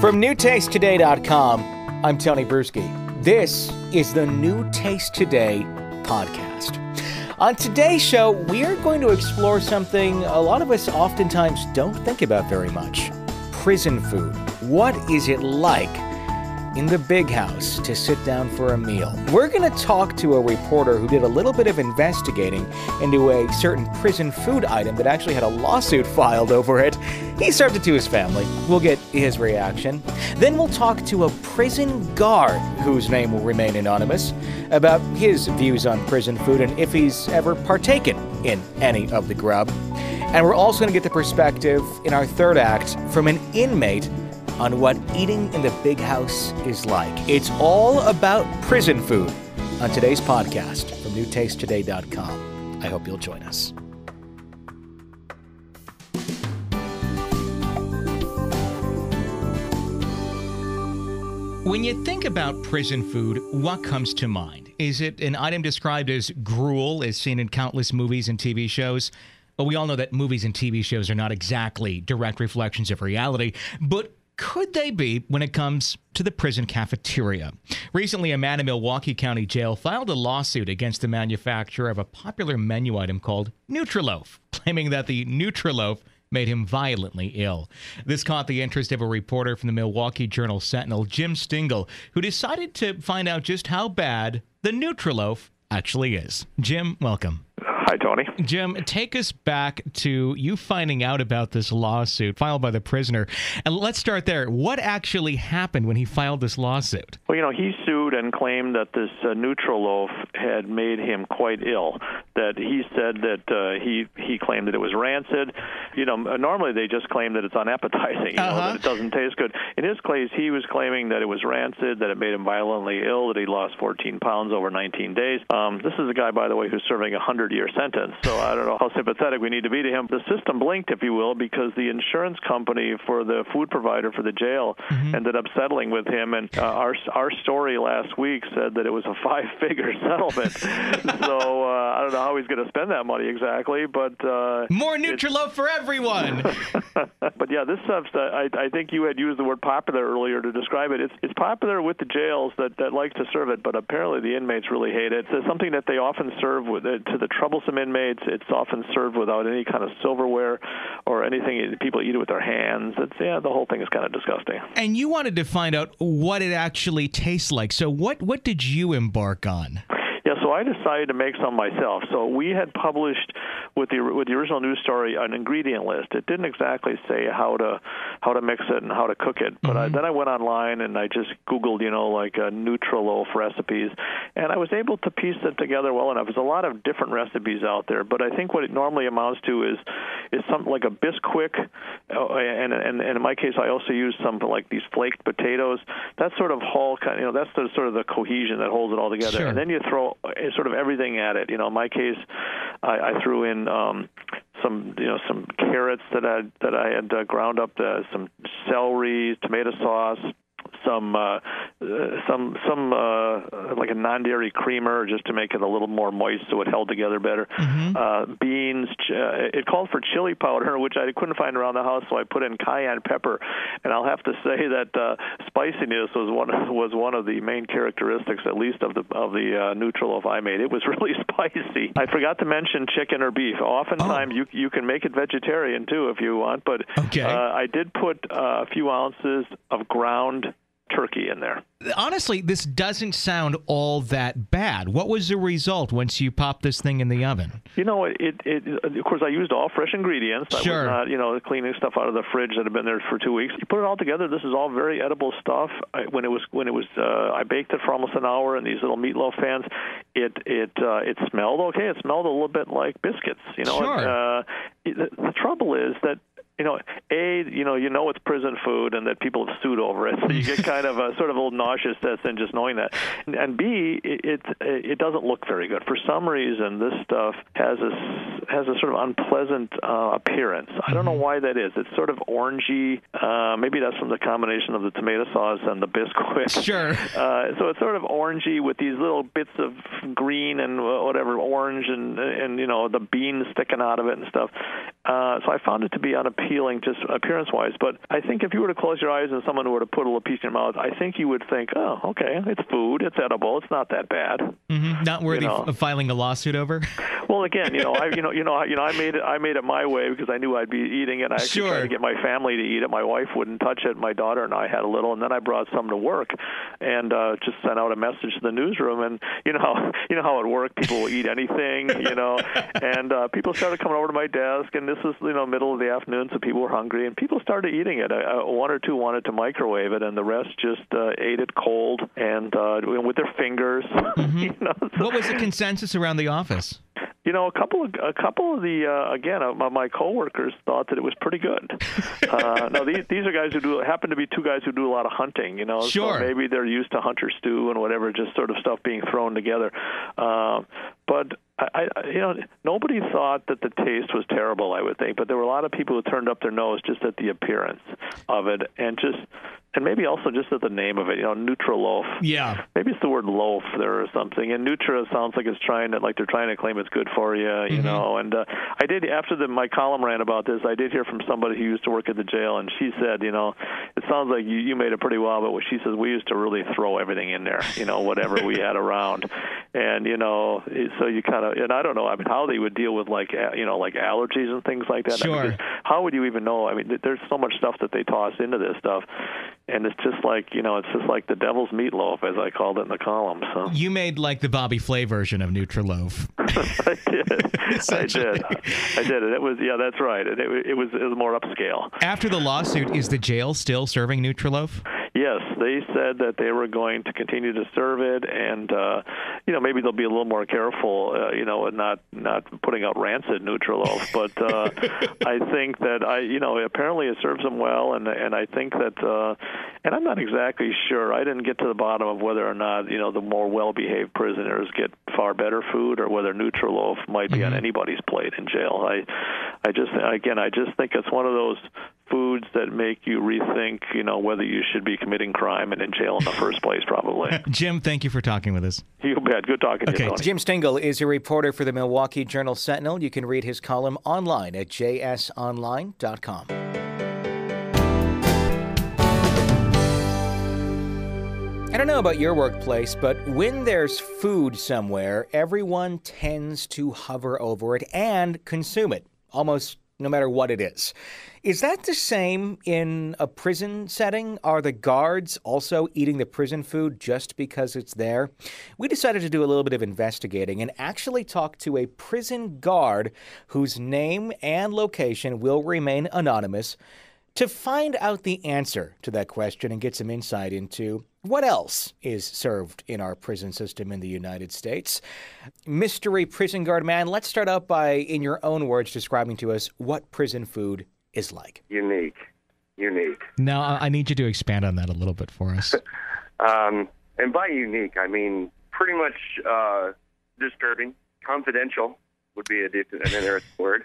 From NewTasteToday.com, I'm Tony Brueski. This is the New Taste Today podcast. On today's show, we are going to explore something a lot of us oftentimes don't think about very much prison food. What is it like in the big house to sit down for a meal. We're going to talk to a reporter who did a little bit of investigating into a certain prison food item that actually had a lawsuit filed over it. He served it to his family. We'll get his reaction. Then we'll talk to a prison guard, whose name will remain anonymous, about his views on prison food and if he's ever partaken in any of the grub. And we're also going to get the perspective in our third act from an inmate on what eating in the big house is like. It's all about prison food on today's podcast from NewTasteToday.com. I hope you'll join us. When you think about prison food, what comes to mind? Is it an item described as gruel, as seen in countless movies and TV shows? Well, we all know that movies and TV shows are not exactly direct reflections of reality, but could they be when it comes to the prison cafeteria? Recently, a man in Milwaukee County Jail filed a lawsuit against the manufacturer of a popular menu item called Nutriloaf, claiming that the Nutriloaf made him violently ill. This caught the interest of a reporter from the Milwaukee Journal Sentinel, Jim Stingl, who decided to find out just how bad the Nutriloaf actually is. Jim, welcome. Uh, Hi, Tony. Jim, take us back to you finding out about this lawsuit filed by the prisoner. And let's start there. What actually happened when he filed this lawsuit? Well, you know, he sued and claimed that this uh, Nutriloaf had made him quite ill. That he said that uh, he he claimed that it was rancid. You know, normally they just claim that it's unappetizing, you uh-huh. know, that it doesn't taste good. In his case, he was claiming that it was rancid, that it made him violently ill, that he lost 14 pounds over 19 days. Um, this is a guy, by the way, who's serving a 100-year sentence. So I don't know how sympathetic we need to be to him. The system blinked, if you will, because the insurance company for the food provider for the jail mm-hmm. ended up settling with him. And uh, our our story last week said that it was a five-figure settlement. so uh, I don't know how he's going to spend that money exactly, but uh, more Nutriloaf for everyone. but yeah, this stuff. I, I think you had used the word popular earlier to describe it. It's it's popular with the jails that that like to serve it, but apparently the inmates really hate it. It's something that they often serve with uh, to the troublesome some inmates. It's often served without any kind of silverware or anything. People eat it with their hands. It's yeah, the whole thing is kind of disgusting. And you wanted to find out what it actually tastes like. So what what did you embark on? So I decided to make some myself. So we had published with the with the original news story an ingredient list. It didn't exactly say how to how to mix it and how to cook it, but mm-hmm. I, then I went online and I just googled, you know, like uh, Nutriloaf recipes, and I was able to piece it together well enough. There's a lot of different recipes out there, but I think what it normally amounts to is is something like a Bisquick, uh, and, and and in my case, I also use some like these flaked potatoes. That sort of whole kind, you know, that's the sort of the cohesion that holds it all together. Sure. And then you throw sort of everything at it. You know, in my case, I, I threw in um, some you know some carrots that I that I had uh, ground up, uh, some celery, tomato sauce, some uh, some some uh, like a non-dairy creamer just to make it a little more moist so it held together better. Mm-hmm. Uh, beans. Uh, it called for chili powder, which I couldn't find around the house, so I put in cayenne pepper. And I'll have to say that uh, spiciness was one of, was one of the main characteristics, at least of the of the uh, Nutriloaf I made. It was really spicy. I forgot to mention chicken or beef. Oftentimes oh. you you can make it vegetarian too if you want, but okay. uh, I did put uh, a few ounces of ground turkey in there. Honestly, this doesn't sound all that bad. What was the result once you popped this thing in the oven? You know, it, it of course I used all fresh ingredients. Sure. I was not, you know, cleaning stuff out of the fridge that had been there for 2 weeks. You put it all together, this is all very edible stuff. I, when it was when it was uh, I baked it for almost an hour in these little meatloaf pans. It it uh, it smelled okay. It smelled a little bit like biscuits, you know. Sure. And, uh, the, the trouble is that you know, a you know you know it's prison food and that people have sued over it, so you get kind of a sort of a little nauseous in just knowing that. And, and B, it, it it doesn't look very good for some reason. This stuff has a has a sort of unpleasant uh, appearance. I don't know mm-hmm. why that is. It's sort of orangey. Uh, maybe that's from the combination of the tomato sauce and the biscuit. Sure. Uh, so it's sort of orangey with these little bits of green and whatever orange and and you know the beans sticking out of it and stuff. Uh, so I found it to be unappealing, just appearance-wise. But I think if you were to close your eyes and someone were to put a little piece in your mouth, I think you would think, oh, okay, it's food, it's edible, it's not that bad. Mm-hmm. Not worthy you know? of filing a lawsuit over. Well, again, you know, I, you know, you know, you know, I made it. I made it my way because I knew I'd be eating it. I actually sure. tried to get my family to eat it. My wife wouldn't touch it. My daughter and I had a little, and then I brought some to work, and uh, just sent out a message to the newsroom. And you know, how, you know how it worked. People will eat anything, you know, and uh, people started coming over to my desk, and this was you know middle of the afternoon, so people were hungry, and people started eating it. Uh, one or two wanted to microwave it, and the rest just uh, ate it cold and uh, with their fingers. Mm-hmm. you know, so, what was the consensus around the office? You know, a couple of a couple of the uh, again uh, my, my coworkers thought that it was pretty good. uh, no, these these are guys who do happen to be two guys who do a lot of hunting. You know, sure. so maybe they're used to hunter stew and whatever, just sort of stuff being thrown together. Uh, but I, I, you know, nobody thought that the taste was terrible. I would think, but there were a lot of people who turned up their nose just at the appearance of it, and just and maybe also just at the name of it, you know, Nutriloaf. Yeah. Maybe it's the word loaf there or something. And Nutra sounds like it's trying to, like they're trying to claim it's good for you, you mm-hmm. know. And uh, I did after the my column ran about this. I did hear from somebody who used to work at the jail, and she said, you know, it sounds like you you made it pretty well, but what she says we used to really throw everything in there, you know, whatever we had around, and you know, so you kind of, and I don't know, I mean, how they would deal with like, you know, like allergies and things like that. Sure. I mean, how would you even know? I mean, there's so much stuff that they toss into this stuff and it's just like you know, it's just like the devil's meatloaf, as I called it in the column. So you made like the Bobby Flay version of Nutriloaf. I did. I did. I did it. It was yeah, that's right. It, it, it was it was more upscale. After the lawsuit, is the jail still serving Nutriloaf? Yes, they said that they were going to continue to serve it, and uh, you know maybe they'll be a little more careful, uh, you know, and not not putting out rancid Nutriloaf. But uh, I think that I, you know, apparently it serves them well, and and I think that, uh, and I'm not exactly sure. I didn't get to the bottom of whether or not you know the more well-behaved prisoners get far better food, or whether Nutriloaf might be mm-hmm. on anybody's plate in jail. I, I just again, I just think it's one of those foods that make you rethink, you know, whether you should be committing crime and in jail in the first place, probably. Jim, thank you for talking with us. You bet. Good talking okay. to you, Jim Stingl is a reporter for the Milwaukee Journal Sentinel. You can read his column online at jsonline.com. I don't know about your workplace, but when there's food somewhere, everyone tends to hover over it and consume it almost no matter what it is. Is that the same in a prison setting? Are the guards also eating the prison food just because it's there? We decided to do a little bit of investigating and actually talk to a prison guard whose name and location will remain anonymous to find out the answer to that question and get some insight into what else is served in our prison system in the United States. Mystery prison guard man, let's start out by, in your own words, describing to us what prison food is like. Unique. Unique. Now, I need you to expand on that a little bit for us. um, and by unique, I mean pretty much uh, disturbing. Confidential would be a, an interesting word.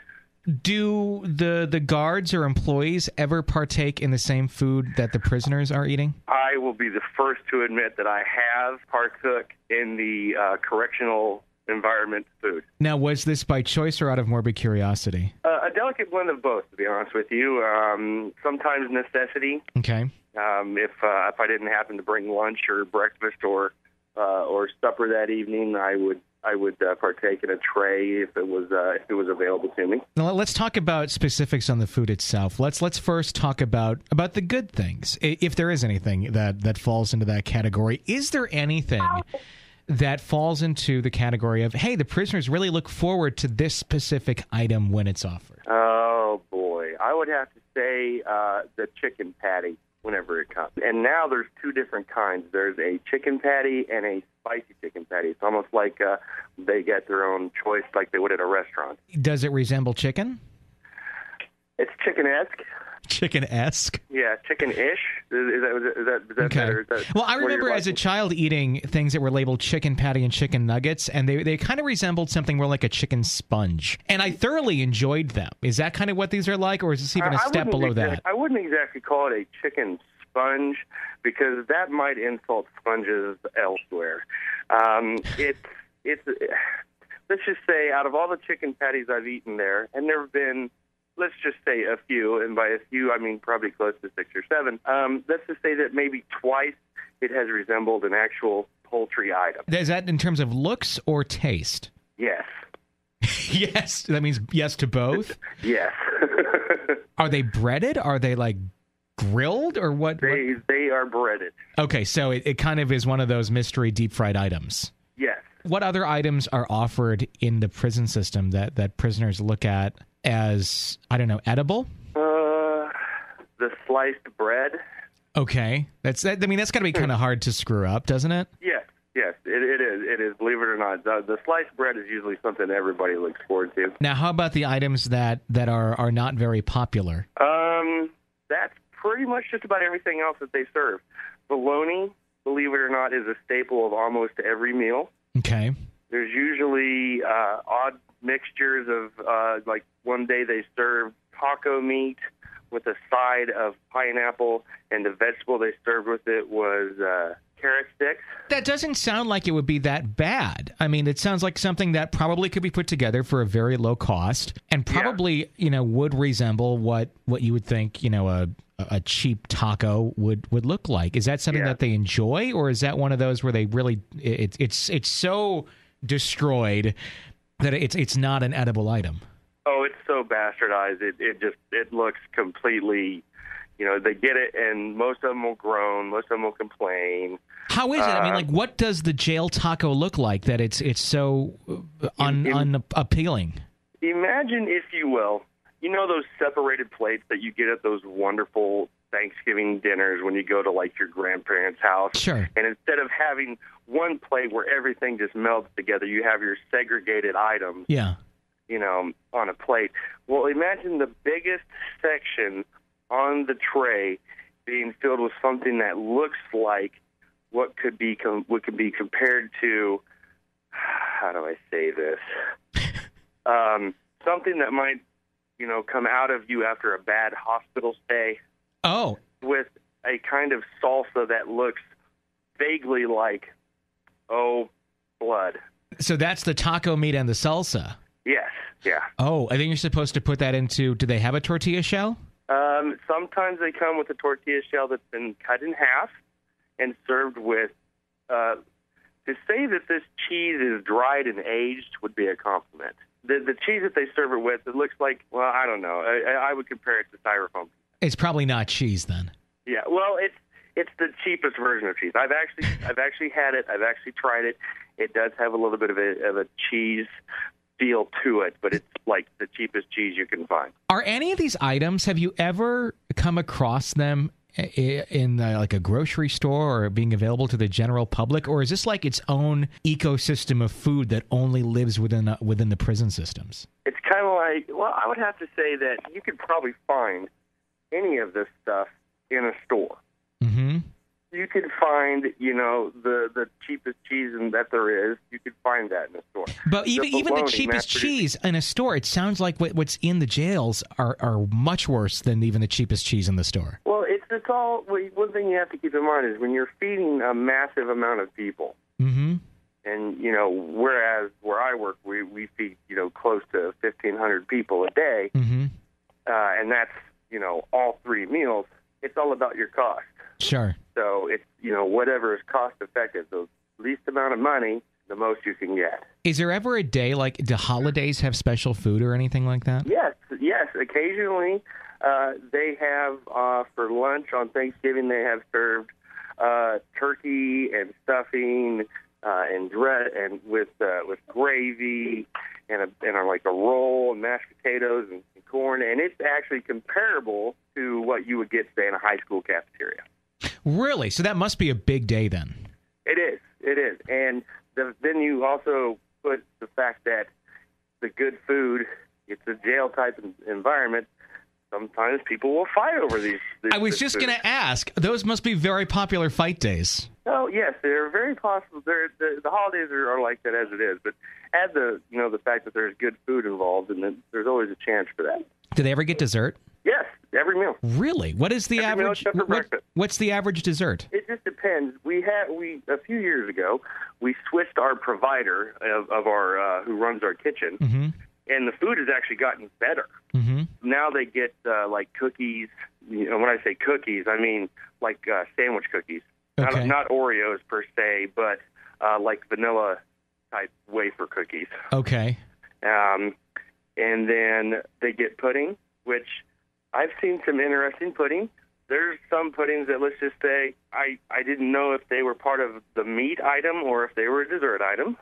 Do the the guards or employees ever partake in the same food that the prisoners are eating? I will be the first to admit that I have partook in the uh, correctional environment food. Now, was this by choice or out of morbid curiosity? Uh, a delicate blend of both, to be honest with you. Um, sometimes necessity. Okay. Um, if uh, if I didn't happen to bring lunch or breakfast or uh, or supper that evening, I would I would uh, partake in a tray if it was uh, if it was available to me. Now let's talk about specifics on the food itself. Let's let's first talk about about the good things, if there is anything that that falls into that category. Is there anything? That falls into the category of, hey, the prisoners really look forward to this specific item when it's offered. Oh boy, I would have to say uh, the chicken patty whenever it comes. And now there's two different kinds. There's a chicken patty and a spicy chicken patty. It's almost like uh, they get their own choice, like they would at a restaurant. Does it resemble chicken? It's chicken-esque. Chicken-esque. Yeah, chicken-ish. Is, that, is that, is that okay. better? That well, I remember as a child eating things that were labeled chicken patty and chicken nuggets, and they, they kind of resembled something more like a chicken sponge. And I thoroughly enjoyed them. Is that kind of what these are like, or is this even a step below exactly, that? I wouldn't exactly call it a chicken sponge because that might insult sponges elsewhere. Um, it's it's let's just say out of all the chicken patties I've eaten there, and there have been let's just say a few, and by a few I mean probably close to six or seven. Um, let's just say that maybe twice it has resembled an actual poultry item. Is that in terms of looks or taste? Yes. yes. That means yes to both. yes. are they breaded? Are they like grilled or what? They what? they are breaded. Okay, so it, it kind of is one of those mystery deep fried items. Yes. What other items are offered in the prison system that that prisoners look at as I don't know edible? Uh, the sliced bread. Okay, that's. I mean, that's got to be kind of hard to screw up, doesn't it? Yes, yes, it, it is. It is. Believe it or not, the, the sliced bread is usually something everybody looks forward to. Now, how about the items that that are are not very popular? Um, that's pretty much just about everything else that they serve. Bologna, believe it or not, is a staple of almost every meal. Okay. There's usually uh, odd mixtures of uh, like one day they served taco meat with a side of pineapple, and the vegetable they served with it was uh, carrot sticks. That doesn't sound like it would be that bad. I mean, it sounds like something that probably could be put together for a very low cost, and probably yeah. you know would resemble what what you would think you know a a cheap taco would would look like. Is that something yeah. that they enjoy, or is that one of those where they really it, it's it's so destroyed that it's it's not an edible item? Oh, it's so bastardized. It it just it looks completely. You know, they get it, and most of them will groan. Most of them will complain. How is it? I mean, Uh, like, what does the jail taco look like that it's it's so uh, un, In- unappealing? Imagine, if you will, you know those separated plates that you get at those wonderful Thanksgiving dinners when you go to like your grandparents' house. Sure. And instead of having one plate where everything just melts together, you have your segregated items, Yeah. you know, on a plate. Well, imagine the biggest section on the tray being filled with something that looks like what could be com- what could be compared to how do I say this? um, something that might, you know, come out of you after a bad hospital stay Oh, with a kind of salsa that looks vaguely like, oh, blood. so that's the taco meat and the salsa. Yes, yeah. Oh, I think you're supposed to put that into. Do they have a tortilla shell? Um, sometimes they come with a tortilla shell that's been cut in half and served with. Uh, to say that this cheese is dried and aged would be a compliment. The the cheese that they serve it with, it looks like well, I don't know. I, I would compare it to styrofoam. It's probably not cheese then. Yeah, well, it's it's the cheapest version of cheese. I've actually I've actually had it. I've actually tried it. It does have a little bit of a of a cheese feel to it, but it's like the cheapest cheese you can find. Are any of these items? Have you ever come across them in uh, like a grocery store or being available to the general public, or is this like its own ecosystem of food that only lives within uh, within the prison systems? It's kind of like well, I would have to say that you could probably find any of this stuff in a store. Mm-hmm. You could find, you know, the the cheapest cheese and that there is. You could find that in a store. But even even the cheapest cheese in a store, it sounds like what, what's in the jails are, are much worse than even the cheapest cheese in the store. Well, it's it's all. One thing you have to keep in mind is when you're feeding a massive amount of people, Mm-hmm. and you know, whereas where I work, we we feed you know close to 1,500 people a day, Mm-hmm. uh, and that's you know all three meals. It's all about your cost. Sure. So it's you know whatever is cost effective. The least amount of money, the most you can get. Is there ever a day like do holidays have special food or anything like that? Yes, yes. Occasionally, uh, they have uh, for lunch on Thanksgiving. They have served uh, turkey and stuffing uh, and dress and with uh, with gravy and a and a, like a roll and mashed potatoes and, and corn. And it's actually comparable to what you would get say in a high school cafeteria. Really? So that must be a big day then. It is. It is. And the, then you also put the fact that the good food, it's a jail type environment. Sometimes people will fight over these. this- I was just going to ask. Those must be very popular fight days. Oh yes, they're very possible. They're, the the holidays are, are like that as it is, but add the you know the fact that there's good food involved, and then there's always a chance for that. Do they ever get dessert? Yes, every meal. Really? What is the Every meal average? except for what- breakfast. what's the average dessert? It just depends. We had we a few years ago we switched our provider of, of our uh, who runs our kitchen, Mm-hmm. And the food has actually gotten better. Mm-hmm. Now they get uh, like cookies. You know, when I say cookies, I mean like uh, sandwich cookies, Okay. not, not Oreos per se, but uh, like vanilla type wafer cookies. Okay. Um, and then they get pudding, which I've seen some interesting pudding. There's some puddings that let's just say I, I didn't know if they were part of the meat item or if they were a dessert item.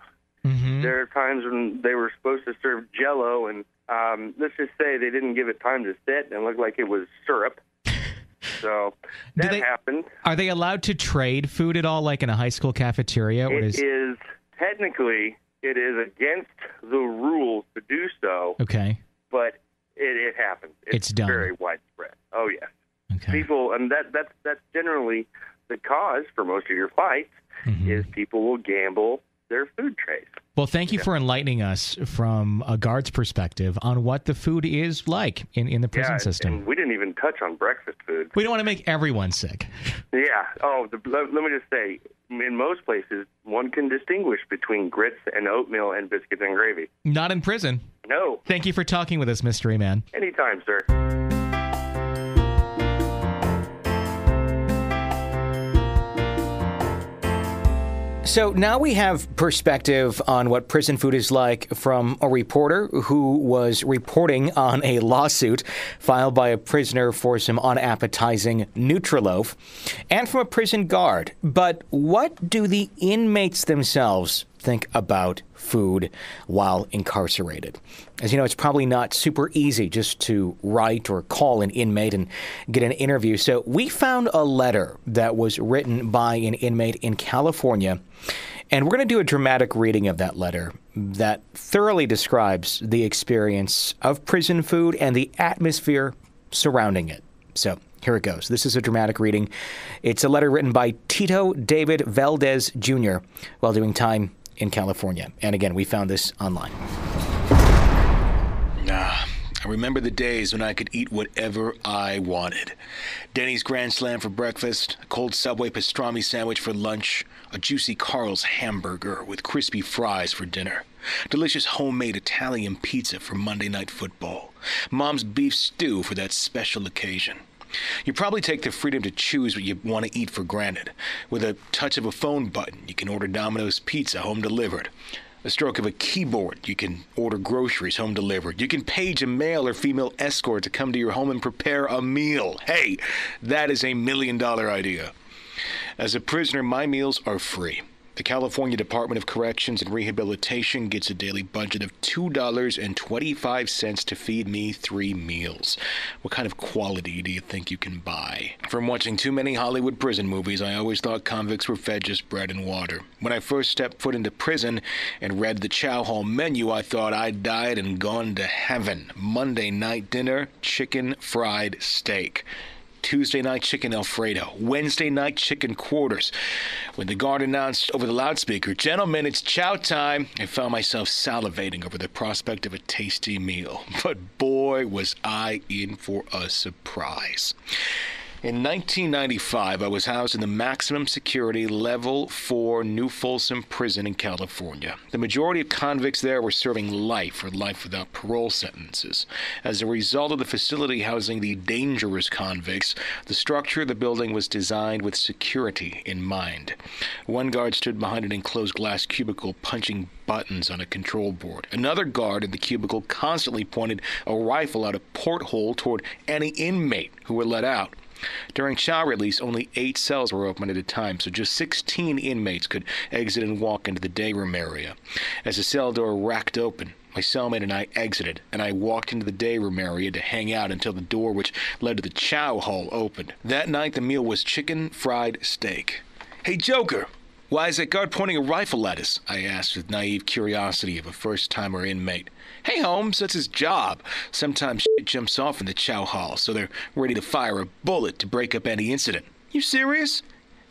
Mm-hmm. There are times when they were supposed to serve Jello, and um, let's just say they didn't give it time to sit and it looked like it was syrup. So Do that they- happened. Are they allowed to trade food at all, like in a high school cafeteria? Or It is is technically it is against the rules to do so, okay? but it, it happens. It's done. very widespread. Oh yes. Okay. people and that that's that's generally the cause for most of your fights Mhm. is people will gamble their food trays. Well, thank you for enlightening us from a guard's perspective on what the food is like in, in the prison yeah, system. we didn't even touch on breakfast food. we don't want to make everyone sick. Yeah. Oh, the, let, let me just say, in most places, one can distinguish between grits and oatmeal and biscuits and gravy. Not in prison. No, Thank you for talking with us, Mystery Man. anytime, sir. So now we have perspective on what prison food is like from a reporter who was reporting on a lawsuit filed by a prisoner for some unappetizing Nutriloaf, and from a prison guard. But what do the inmates themselves think about food while incarcerated? As you know, it's probably not super easy just to write or call an inmate and get an interview. So we found a letter that was written by an inmate in California. And we're going to do a dramatic reading of that letter that thoroughly describes the experience of prison food and the atmosphere surrounding it. So here it goes. This is a dramatic reading. It's a letter written by Tito David Valdez Jr. while doing time in California. And again, we found this online. Ah, I remember the days when I could eat whatever I wanted. Denny's Grand Slam for breakfast, a cold Subway pastrami sandwich for lunch, a juicy Carl's hamburger with crispy fries for dinner, delicious homemade Italian pizza for Monday night football, mom's beef stew for that special occasion. You probably take the freedom to choose what you want to eat for granted. With a touch of a phone button, you can order Domino's pizza home delivered. A stroke of a keyboard, you can order groceries home delivered. You can page a male or female escort to come to your home and prepare a meal. Hey, that is a million dollar idea. As a prisoner, my meals are free. The California Department of Corrections and Rehabilitation gets a daily budget of $2.25 to feed me three meals. What kind of quality do you think you can buy? From watching too many Hollywood prison movies, I always thought convicts were fed just bread and water. When I first stepped foot into prison and read the chow hall menu, I thought I'd died and gone to heaven. Monday night dinner, chicken fried steak. Tuesday night chicken Alfredo, Wednesday night chicken quarters. When the guard announced over the loudspeaker, Gentlemen, it's chow time, I found myself salivating over the prospect of a tasty meal. But boy, was I in for a surprise. In 1995, I was housed in the maximum security level 4 New Folsom prison in California. The majority of convicts there were serving life or life without parole sentences. As a result of the facility housing the dangerous convicts, the structure of the building was designed with security in mind. One guard stood behind an enclosed glass cubicle punching buttons on a control board. Another guard in the cubicle constantly pointed a rifle out a porthole toward any inmate who were let out. During chow release, only eight cells were open at a time, so just 16 inmates could exit and walk into the day room area. As the cell door racked open, my cellmate and I exited, and I walked into the day room area to hang out until the door which led to the chow hall opened. That night, the meal was chicken fried steak. Hey, Joker! Why is that guard pointing a rifle at us? I asked with naive curiosity of a first timer inmate. Hey, Holmes, that's his job. Sometimes shit jumps off in the chow hall, so they're ready to fire a bullet to break up any incident. You serious?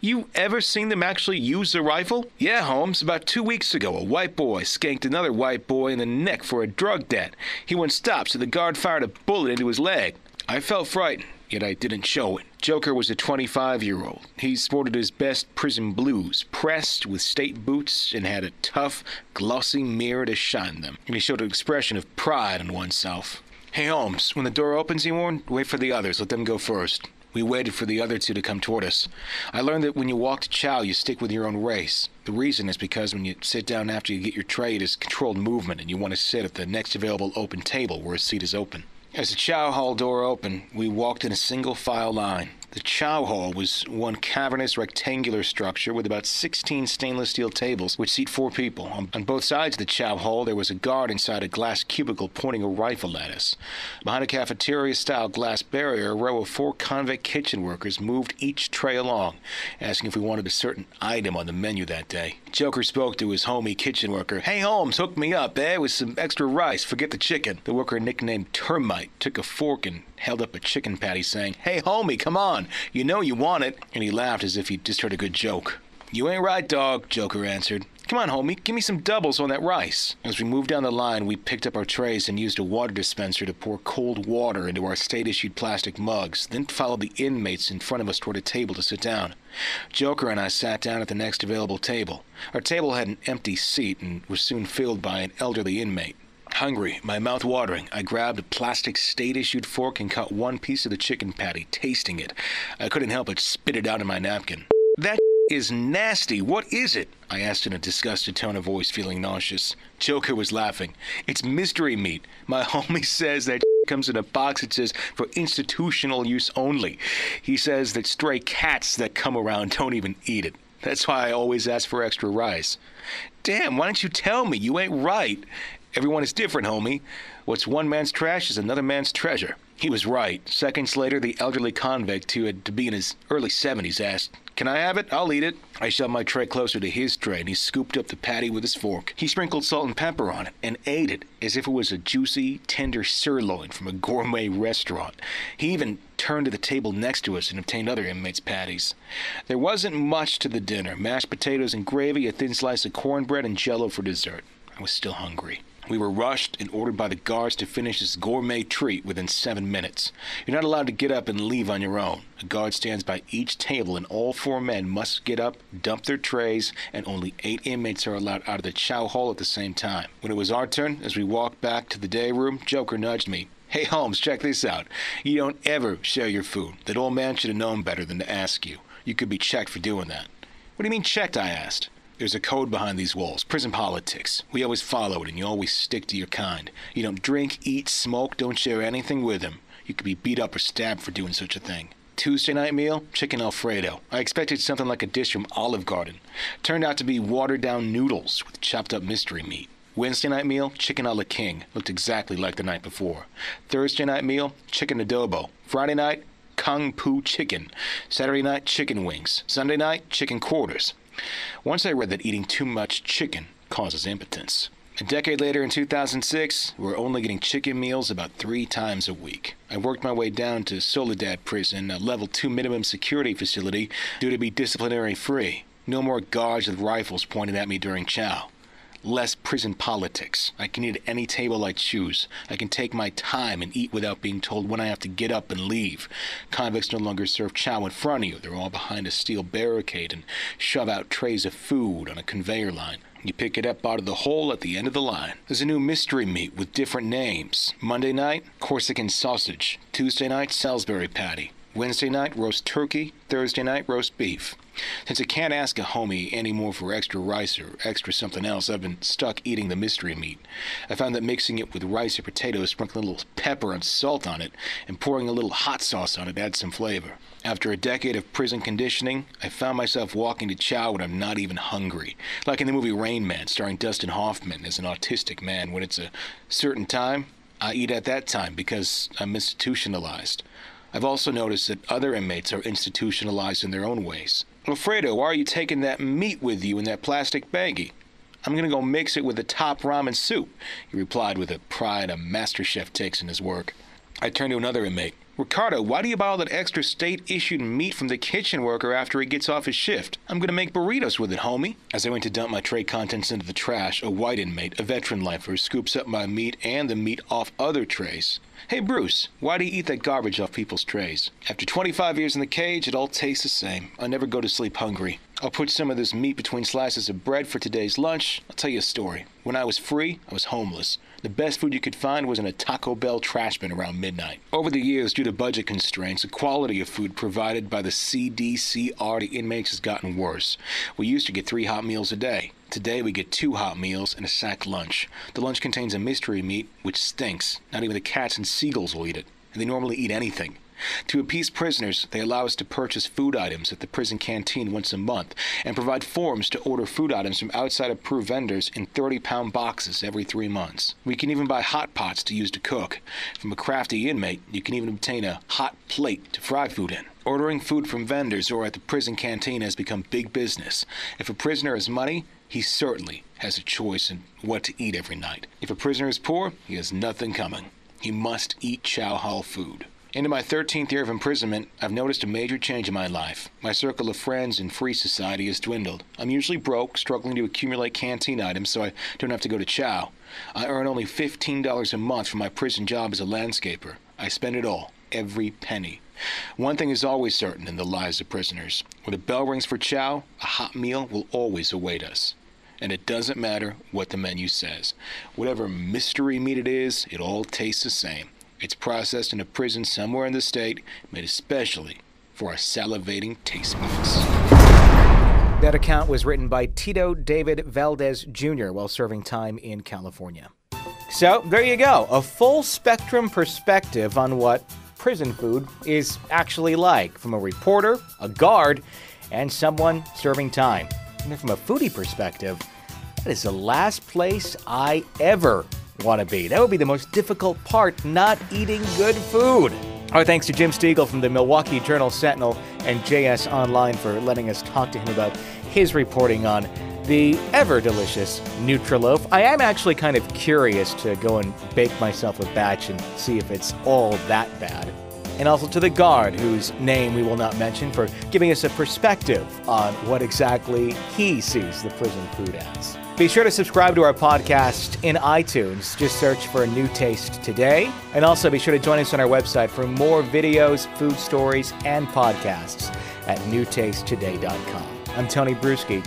You ever seen them actually use a rifle? Yeah, Holmes. About two weeks ago, a white boy skanked another white boy in the neck for a drug debt. He wouldn't stop, so the guard fired a bullet into his leg. I felt frightened. yet I didn't show it. Joker was a 25 year old. He sported his best prison blues, pressed with state boots, and had a tough, glossy mirror to shine them. And he showed an expression of pride in oneself. Hey, Holmes, when the door opens, he warned, wait for the others. Let them go first. We waited for the other two to come toward us. I learned that when you walk to chow, you stick with your own race. The reason is because when you sit down after you get your tray, it is controlled movement, and you want to sit at the next available open table where a seat is open. As the chow hall door opened, we walked in a single file line. The chow hall was one cavernous rectangular structure with about 16 stainless steel tables which seat four people. On, on, both sides of the chow hall, there was a guard inside a glass cubicle pointing a rifle at us. Behind a cafeteria style glass barrier, a row of four convict kitchen workers moved each tray along, asking if we wanted a certain item on the menu that day. Joker spoke to his homie kitchen worker. Hey, Holmes, hook me up, eh, with some extra rice. Forget the chicken. The worker, nicknamed Termite, took a fork and held up a chicken patty, saying, Hey, homie, come on. You know you want it. And he laughed as if he'd just heard a good joke. You ain't right, dog, Joker answered. Come on, homie, give me some doubles on that rice. As we moved down the line, we picked up our trays and used a water dispenser to pour cold water into our state issued plastic mugs, then followed the inmates in front of us toward a table to sit down. Joker and I sat down at the next available table. Our table had an empty seat and was soon filled by an elderly inmate. Hungry, my mouth watering, I grabbed a plastic state issued fork and cut one piece of the chicken patty, tasting it. I couldn't help but spit it out in my napkin. That is nasty. What is it? I asked in a disgusted tone of voice, feeling nauseous. Joker was laughing. It's mystery meat. My homie says that comes in a box that says for institutional use only. He says that stray cats that come around don't even eat it. That's why I always ask for extra rice. Damn, why don't you tell me? You ain't right. Everyone is different, homie. What's one man's trash is another man's treasure. He was right. Seconds later, the elderly convict, who had to be in his early 70s, asked, Can I have it? I'll eat it. I shoved my tray closer to his tray, and he scooped up the patty with his fork. He sprinkled salt and pepper on it and ate it as if it was a juicy, tender sirloin from a gourmet restaurant. He even turned to the table next to us and obtained other inmates' patties. There wasn't much to the dinner mashed potatoes and gravy, a thin slice of cornbread, and jello for dessert. I was still hungry. We were rushed and ordered by the guards to finish this gourmet treat within seven minutes. You're not allowed to get up and leave on your own. A guard stands by each table, and all four men must get up, dump their trays, and only eight inmates are allowed out of the chow hall at the same time. When it was our turn, as we walked back to the day room, Joker nudged me. Hey, Holmes, check this out. You don't ever share your food. That old man should have known better than to ask you. You could be checked for doing that. What do you mean checked? I asked. There's a code behind these walls prison politics. We always follow it, and you always stick to your kind. You don't drink, eat, smoke, don't share anything with them. You could be beat up or stabbed for doing such a thing. Tuesday night meal, chicken Alfredo. I expected something like a dish from Olive Garden. Turned out to be watered down noodles with chopped up mystery meat. Wednesday night meal, chicken a la king. Looked exactly like the night before. Thursday night meal, chicken adobo. Friday night, kung pao chicken. Saturday night, chicken wings. Sunday night, chicken quarters. Once I read that eating too much chicken causes impotence. A decade later, in 2006, we were only getting chicken meals about three times a week. I worked my way down to Soledad Prison, a level 2 minimum security facility, due to be disciplinary free. No more guards with rifles pointed at me during chow less prison politics. I can eat at any table I choose. I can take my time and eat without being told when I have to get up and leave. Convicts no longer serve chow in front of you. They're all behind a steel barricade and shove out trays of food on a conveyor line. You pick it up out of the hole at the end of the line. There's a new mystery meat with different names. Monday night, Corsican sausage. Tuesday night, Salisbury patty. Wednesday night, roast turkey. Thursday night, roast beef. Since I can't ask a homie anymore for extra rice or extra something else, I've been stuck eating the mystery meat. I found that mixing it with rice or potatoes, sprinkling a little pepper and salt on it, and pouring a little hot sauce on it adds some flavor. After a decade of prison conditioning, I found myself walking to chow when I'm not even hungry. Like in the movie Rain Man, starring Dustin Hoffman as an autistic man. When it's a certain time, I eat at that time because I'm institutionalized. I've also noticed that other inmates are institutionalized in their own ways. Alfredo, why are you taking that meat with you in that plastic baggie? I'm going to go mix it with the top ramen soup, he replied with the pride a master chef takes in his work. I turned to another inmate. Ricardo, why do you buy all that extra state issued meat from the kitchen worker after he gets off his shift? I'm going to make burritos with it, homie. As I went to dump my tray contents into the trash, a white inmate, a veteran lifer, scoops up my meat and the meat off other trays. Hey Bruce, why do you eat that garbage off people's trays? After 25 years in the cage, it all tastes the same. I never go to sleep hungry. I'll put some of this meat between slices of bread for today's lunch. I'll tell you a story. When I was free, I was homeless. The best food you could find was in a Taco Bell trash bin around midnight. Over the years, due to budget constraints, the quality of food provided by the CDCR to inmates has gotten worse. We used to get three hot meals a day. Today we get two hot meals and a sack lunch. The lunch contains a mystery meat which stinks. Not even the cats and seagulls will eat it, and they normally eat anything. To appease prisoners, they allow us to purchase food items at the prison canteen once a month and provide forms to order food items from outside approved vendors in 30 pound boxes every three months. We can even buy hot pots to use to cook. From a crafty inmate, you can even obtain a hot plate to fry food in. Ordering food from vendors or at the prison canteen has become big business. If a prisoner has money, he certainly has a choice in what to eat every night. If a prisoner is poor, he has nothing coming. He must eat chow hall food. Into my 13th year of imprisonment, I've noticed a major change in my life. My circle of friends in free society has dwindled. I'm usually broke, struggling to accumulate canteen items so I don't have to go to chow. I earn only $15 a month from my prison job as a landscaper. I spend it all, every penny. One thing is always certain in the lives of prisoners. When the bell rings for chow, a hot meal will always await us. And it doesn't matter what the menu says. Whatever mystery meat it is, it all tastes the same. It's processed in a prison somewhere in the state, made especially for our salivating taste buds. That account was written by Tito David Valdez Jr. while serving time in California. So, there you go. A full spectrum perspective on what prison food is actually like from a reporter, a guard, and someone serving time. And from a foodie perspective, that is the last place I ever want to be. That would be the most difficult part, not eating good food. Our thanks to Jim Stiegel from the Milwaukee Journal Sentinel and JS Online for letting us talk to him about his reporting on the ever delicious Nutriloaf. I am actually kind of curious to go and bake myself a batch and see if it's all that bad. And also to the guard, whose name we will not mention, for giving us a perspective on what exactly he sees the prison food as. Be sure to subscribe to our podcast in iTunes. Just search for new taste today. And also be sure to join us on our website for more videos, food stories, and podcasts at newtastetoday.com. I'm Tony Brueski.